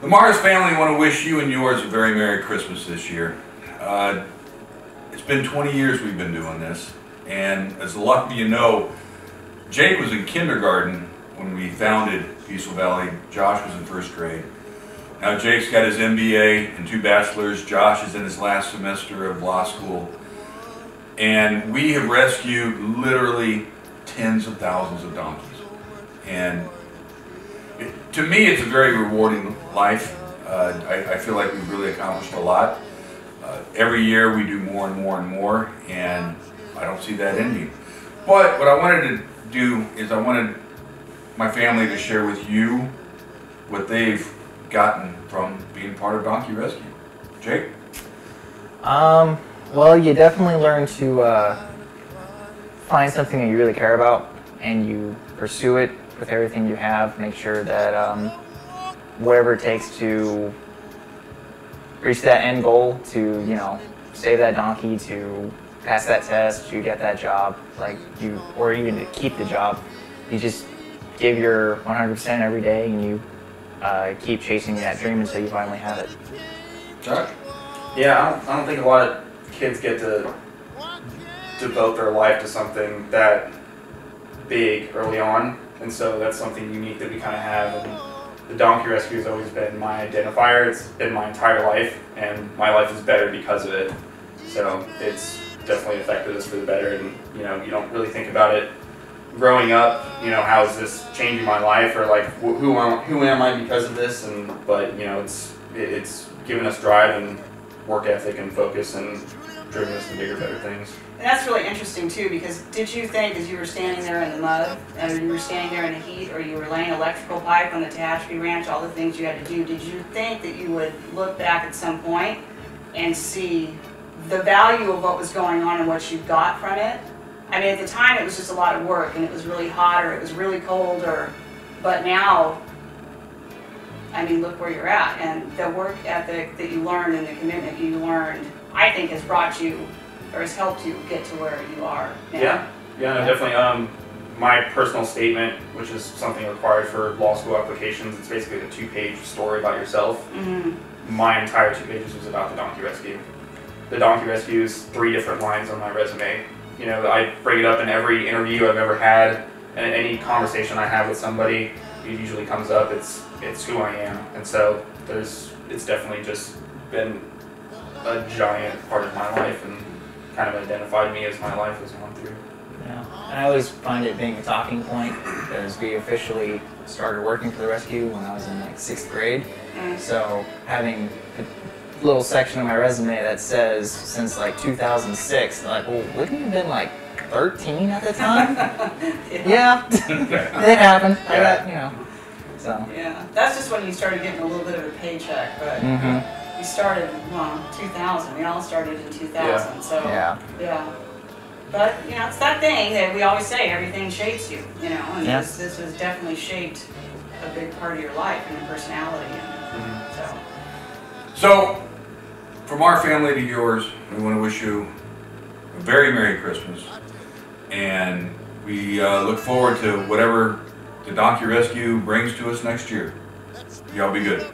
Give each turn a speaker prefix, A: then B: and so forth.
A: The Meyers family want to wish you and yours a very Merry Christmas this year. Uh, it's been 20 years we've been doing this, and as a lot of you know, Jake was in kindergarten when we founded Peaceful Valley. Josh was in first grade. Now Jake's got his MBA and two bachelors. Josh is in his last semester of law school. And we have rescued literally tens of thousands of donkeys. And to me, it's a very rewarding life. Uh, I, I, feel like we've really accomplished a lot. Uh, every year we do more and more and more, and I don't see that ending. But what I wanted to do is I wanted my family to share with you what they've gotten from being part of Donkey Rescue. Jake?
B: Um, well, you definitely learn to uh, find something that you really care about and you pursue it with everything you have. Make sure that um, whatever it takes to reach that end goal, to you know, save that donkey, to pass that test, to get that job, like you, or even to keep the job. You just give your 100% every day, and you uh, keep chasing that dream until you finally have it.
A: Josh?
C: Yeah, I don't, I don't think a lot of kids get to devote their life to something that big early on, and so that's something unique that we kind of have. And the donkey rescue has always been my identifier. It's been my entire life, and my life is better because of it. So it's definitely affected us for the better, and you know, you don't really think about it growing up, you know, how is this changing my life, or like who am who am I because of this? And but you know, it's it's given us drive and work ethic and focus and driven us to bigger, better things.
D: And that's really interesting too, because did you think as you were standing there in the mud, and you were standing there in the heat, or you were laying electrical pipe on the Tehachapi Ranch, all the things you had to do, did you think that you would look back at some point and see the value of what was going on and what you got from it? I mean, at the time it was just a lot of work, and it was really hot, or it was really cold, or, but now, I mean, look where you're at, and the work ethic that you learned and the commitment you learned, I think has brought you, or has helped you get to where you are now.
C: Yeah, yeah, no, definitely. Um, my personal statement, which is something required for law school applications, it's basically a two-page story about yourself.
D: Mm-hmm.
C: My entire two pages was about the donkey rescue. The donkey rescue is three different lines on my resume you know, I bring it up in every interview I've ever had, and any conversation I have with somebody, it usually comes up. It's it's who I am, and so there's it's definitely just been a giant part of my life and kind of identified me as my life has gone through.
B: Yeah, and I always find it being a talking point because we officially started working for the rescue when I was in like sixth grade.
D: Mm.
B: So having a little section of my resume that says since like 2006. Like, well, wouldn't you have been like 13 at the time? yeah, it happened. I got, you know. So.
D: Yeah, that's just when you started getting a little bit of a paycheck, but
B: mm-hmm.
D: you started, well, 2000. We all started in 2000,
C: yeah.
D: so.
B: Yeah.
D: Yeah. But, you know, it's that thing that we always say, everything shapes you, you know, and
B: yeah.
D: this, this has definitely shaped a big part of your life and your personality. And,
C: mm-hmm.
D: So.
A: So, from our family to yours, we want to wish you a very Merry Christmas. And we uh, look forward to whatever the Donkey Rescue brings to us next year. Y'all be good.